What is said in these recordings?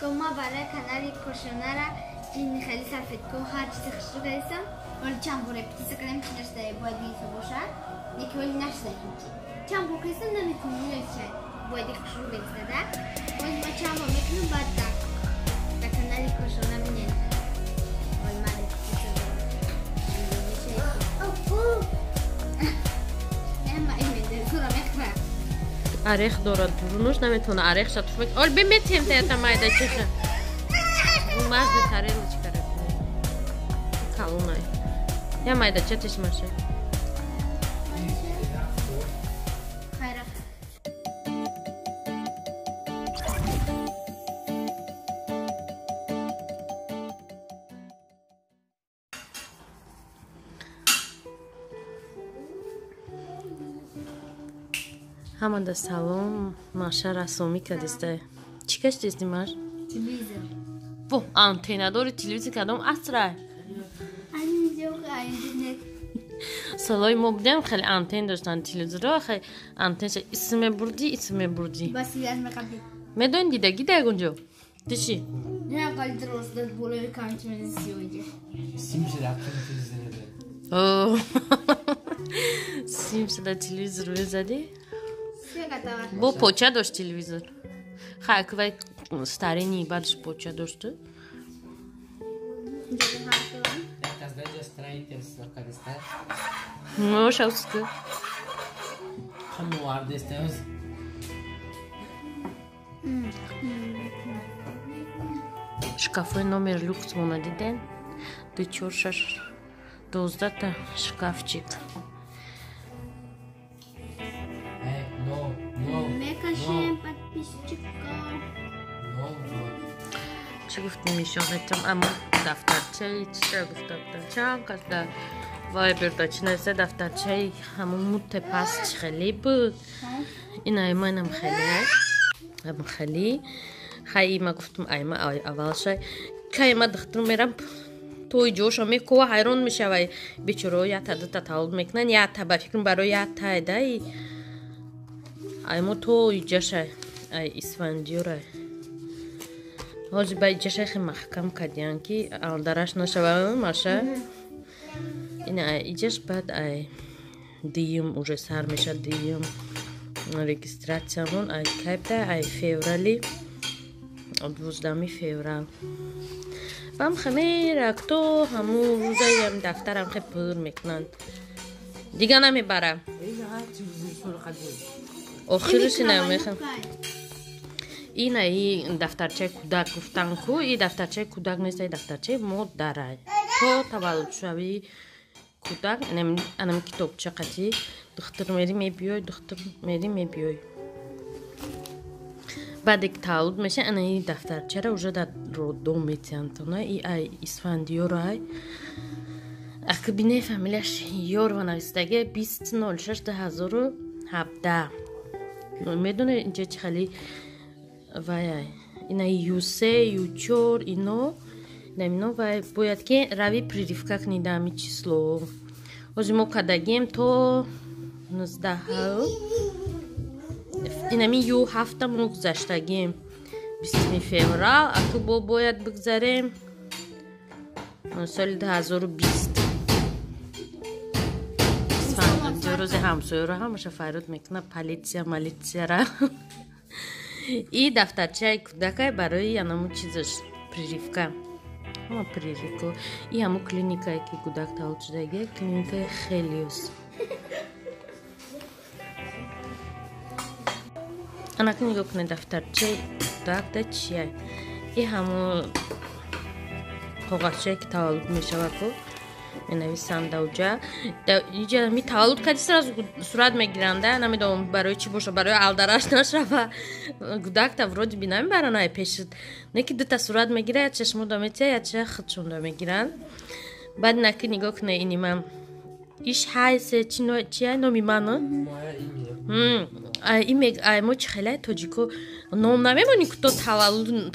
como barra canari cocionara din khalisa fet ko haj tikhshu gaisam ol chambur eptisa kalem khinashda boydi sabosha nikol nashda hinchi chambur kaisam na mitni lecha boydi khshu gaisada ol ma chambur meknu badda da canali cocionara minena орех дорад. Рунуш наметавона орех шатуф ол биметем тета майда чеша мазди тарелочка калунай. Я майда четиш маша ҳамада салом маша расомӣ кардиста. Чӣ каштисти маш во антенадори телевизор кадом асрай солҳои мо будем хеле антен доштан телевизорро. Хе антен исме бурдӣ исме бурдӣ медонӣ дида гида ягонҷо тиши сим шуда телевизор мезадӣ бо поча дошт телевизор хаквай старини баъдаш поча дошту мошавску шкафои номер люкс мона диден ду чор шаш Чӣ гуфтӣ нишонатам аммо дафтарчаи чиша гуфтатам чанд касда вайберда чи наиса дафтарчаи ҳамон мутта паст хеле буд. Ин айма инам хеле ам хеле. Хай ма гуфтам айма аввалша кайма духтур мерам? Тои ҷошо мекова ҳайрон мешавай. Бечорао ята дута тавлуд мекунанд ята ба фикрам барои ятаи даи аймо то иҷаша ай исфандиёра ҳози ба иҷаша хе маҳкам кардиян ки алдараш нашава маша ин ай иҷаш баъд ай диюм уже сар меша диюм регистратсиямон ай кайбда ай феврали дувоздами феврал. Бам хамерак то ҳаму рӯзаям дафтарам хе пур мекунанд. Дига намебарам охириши намеха ин аи дафтарчаи кӯдак гуфтан ку и дафтарчаи кӯдак нест и дафтарчаи модарай то таваллудшавии кӯдак анам китобча қати духтур мери мебиёй духтур мери мебиёй. Баъде ки таваллуд меша анаи дафтарчара уже дар роддом метиҳандтона и ай исфандиёрай аки бине фамилияш ёрва нависдаги бист нол шаш ду ҳазору ҳабдаҳ медоне инҷа чи хали вай ина юсе ючор ино намино вай. Бояд ки рави прививка кунӣ дами число. Ҳози мо кадагем то нуздаҳу инами ю ҳафта мо гузаштагем. Бистми феврал аку бо бояд бигзарем? Соли дуҳазору бист. Рӯзи ҳамсояро ҳамаша файруд мекуна политсия малитсияра и дафтарчаи кӯдакай барои янаму чизаш прививка ҳама прививка и ҳаму клиникае ки кӯдак тавлуд шудаги клиникаи хелиус анаки нигоҳ кунед дафтарчаи кӯдакда чияй и ҳаму коғазчае ки таваллуд мешавад менависанд давҷа. Иҷа ми таваллуд кади сразу сурат мегиранда намедонам барои чӣ боша барои алдараш нашава гудакта вроди би намебаранд ай пеши не ки дута сурат мегира я чашмуда метия я ча худшонда мегиранд. Баъд наки нигоҳ куна инима иш ҳайсе чия номи ману ай мо чи хелай тоҷико ном намемонӣ ку то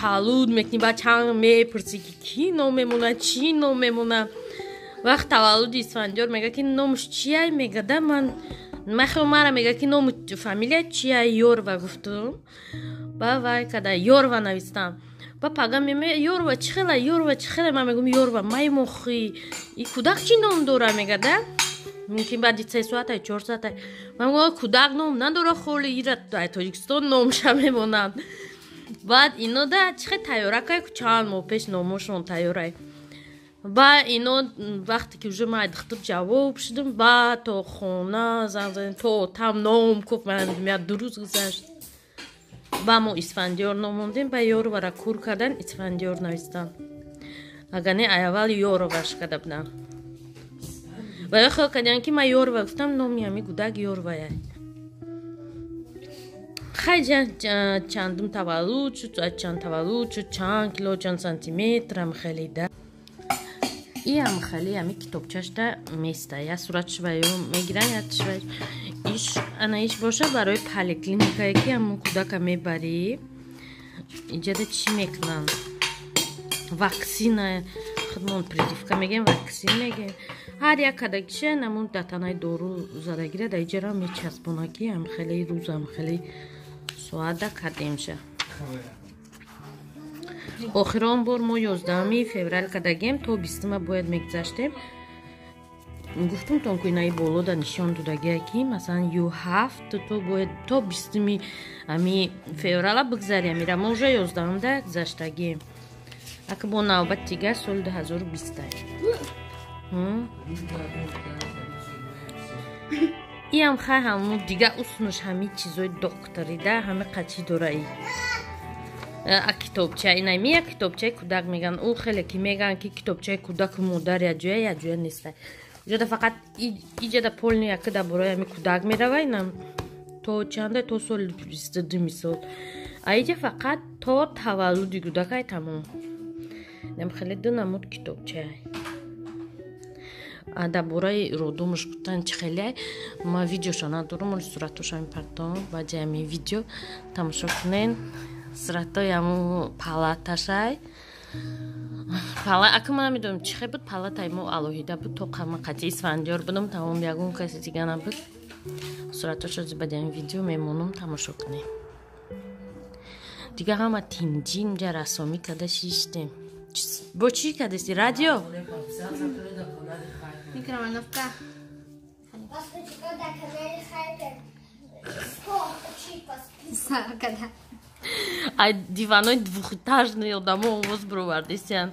таваллуд мекунӣ ба чанд мепурсӣ ки кӣ ном мемонад чӣ ном мемонад вақт таваллуди исфандиёр мега ки номуш чияй? Мега да ман махо мара мега ки ному фамилия чияй? Ёрва гуфтум. Ба вай када ёрва навистам. Ба пага меме ёрва чӣ хела? Ёрва чӣ хела? ман мегум ёрва май мохӣ и кӯдак чӣ ном дора? мегада мумкин баъди се соатай чор соатай. Ман гум кӯдак ном надора холи ира дар тоҷикистон номша мемонанд баъд ино да чӣ хел тайёракай чанд моҳ пеш номошон тайёрай ба ино вақте ки уже ман духтур ҷавоб шудам ба то хона занзан то там ном ман мя ду рӯз гузашт. Ба мо исфандиёр номондем ба ёрвара кур кардан исфандиёр навистан агар не айаввал ёроваш када будам ва ё хел кардиан ки ман ёрва гуфтам номи ами гудак ёрвая хай чандум таваллуд шуд чанд таваллуд шуд чанд кило чанд сантиметр ам хеле да и ам хеле ами китобчашда места. Я суратшваю мегиран я тшвай иш ана иш боша барои поликлиникае ки аму кудака мебарӣ. Иҷада чӣ мекунанд ваксина худмон прививка мегем ваксин мегем. Ҳар як кадагиша намун датанаи дору задагира да иҷара мечаспонаки ам хеле рӯз ам хеле соата кардемша охирон бор мо ёздаҳами феврал кадагем то бистума бояд мегузаштем. Гуфтумтон ки инаи болода нишон додагия ки масалан ю ҳафт то бояд то бистуми ами феврала бигзарем. Ира мо уже ёздаҳамда гузаштагием ака бо навбати дигар соли дуҳазору бистай иам хай ҳаму дига уснуш ҳами чизои докторида ҳами қачи дораи Э, а китопча ина мия китопчаи кудак меган. У хелеки меган ки китопчаи кудак мудар яҷӯя яҷӯя неста ҷада фақат иҷада полни якида борои ами кудак мерава ина то чанда то соли бистду мисол а иҷа фақат то таваллуди кудакай тамом нам хеле ду намуд китопчаи дар бораи родумш гуфтан чӣ хеле ма видеошона дурумул суратошами партон ба ҷами видео. Тамошо кунен. Суратои аму палаташай пала ака ма намедонам чӣ хел буд? Палатаи мо алоҳида буд. То ма қатъи исфандиёр будам тамом ягон каси дига набуд. Суратоша баъди ами видео мемонам тамошо кунем. Дига ҳама тинҷин ҷа расомӣ када шиштем бо чӣ кадаси радио? Микроволновка. Ай диванои двухэтажные одамо овоз бировардисиян.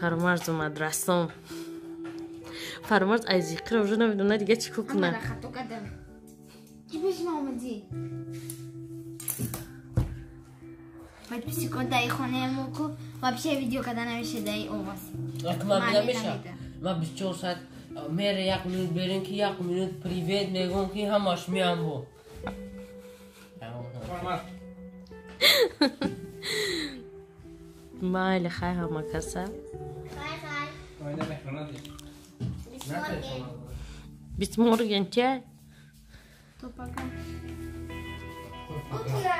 фармарз омад рассом фармарз айзиқира уже намедона дига чӣ кукунад Чи ку вообще видео када намеша даи овоз. ма бисчор саат мере як минут берем ки як минут привет мегӯм ки ҳамаш меам бо майли хай ҳама каса бисморген чай То пока. Утро.